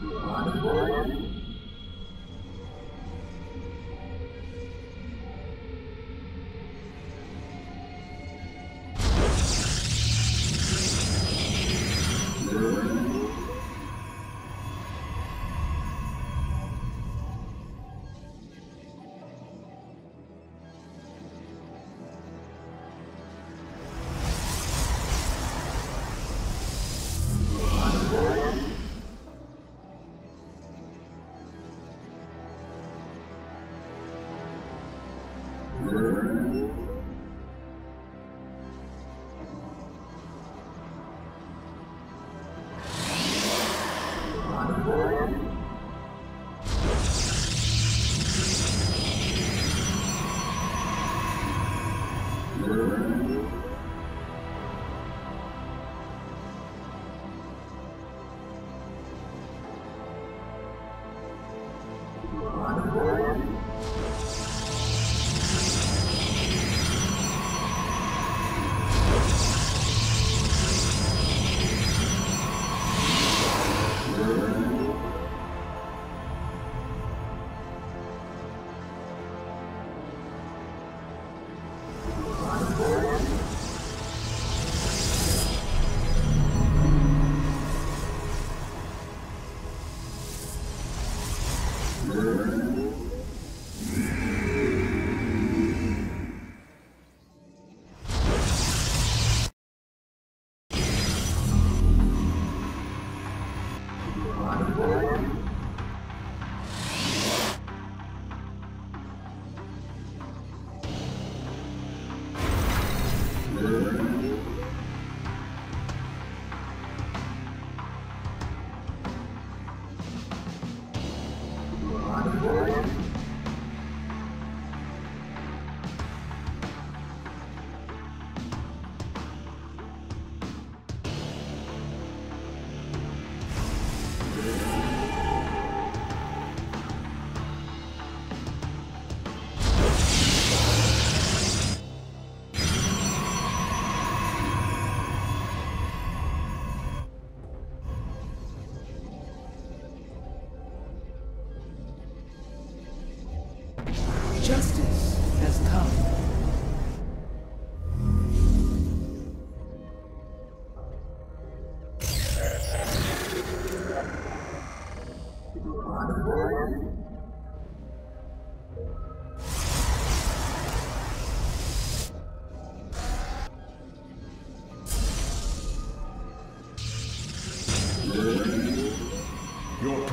Thank you.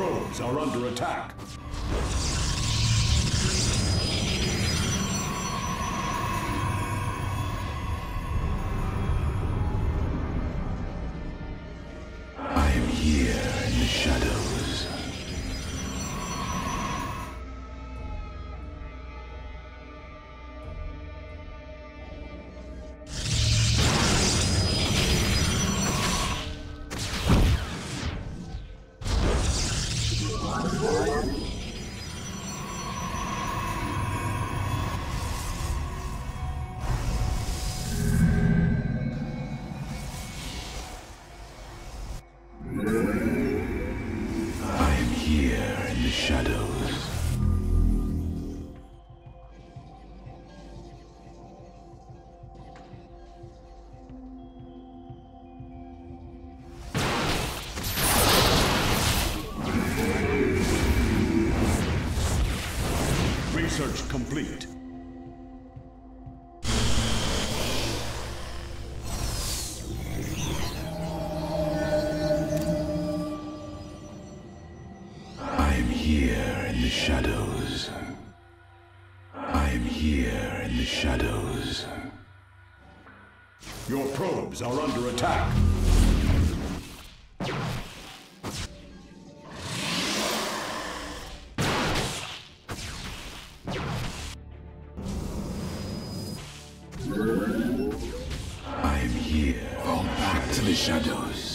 Probes are under attack. Shadows. Probes are under attack. I am here. Back to the shadows.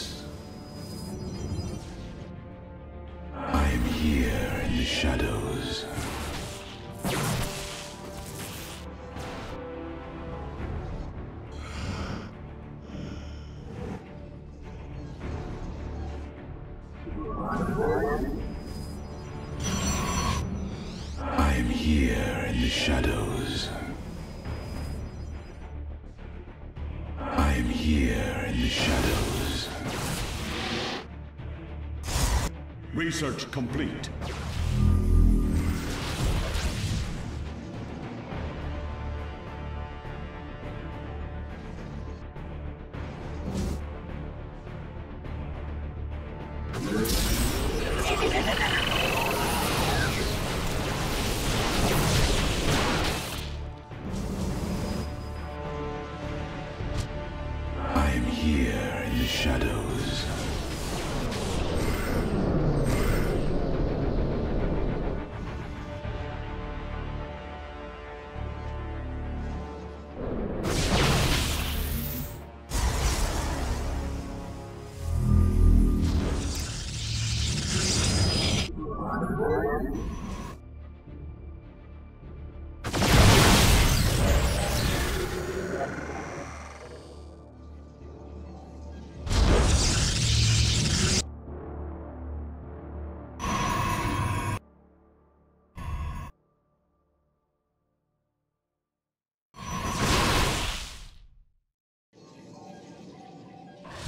Shadows. I am here in the shadows. Research complete. Here in the shadows.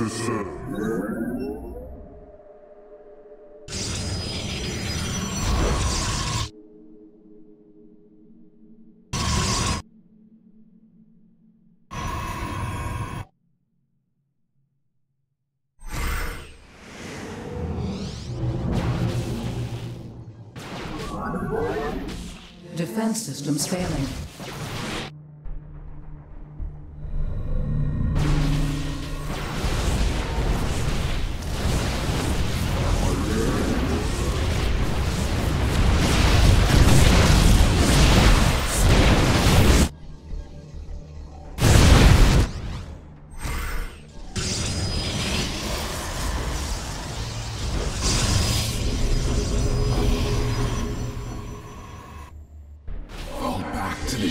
To serve. Defense systems failing.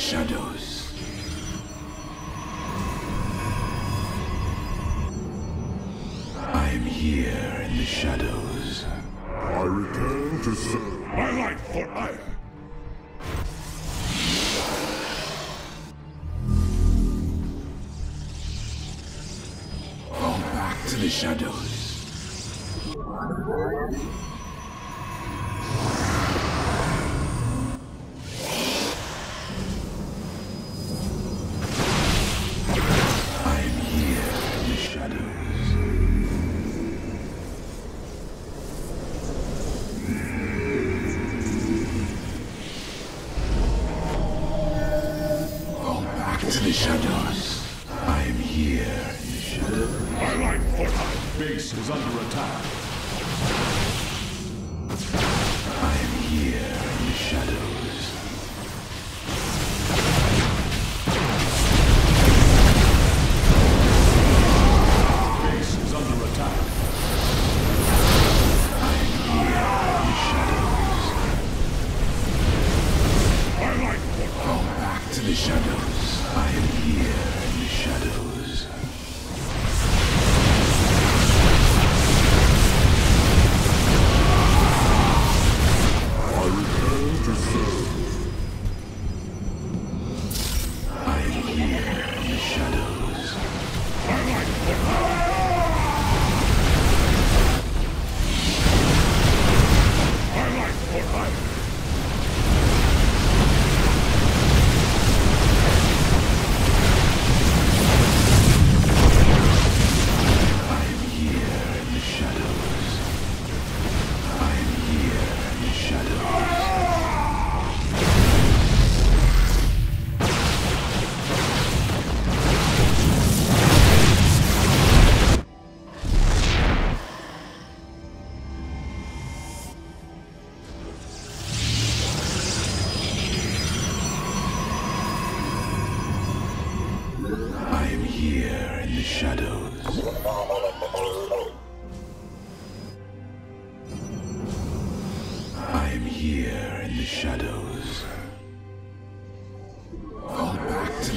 Shadows. I am here in the shadows. I return to serve. My life for Aiur. Fall back to the shadows.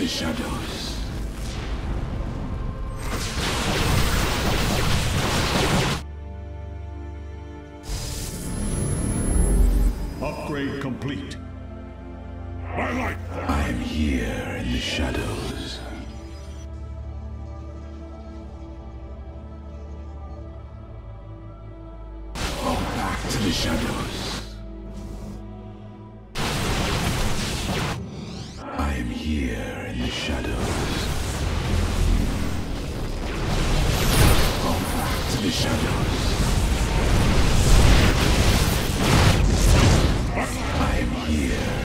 The shadows. Upgrade complete. My light force. I am here in the shadows. Fall back to the shadows.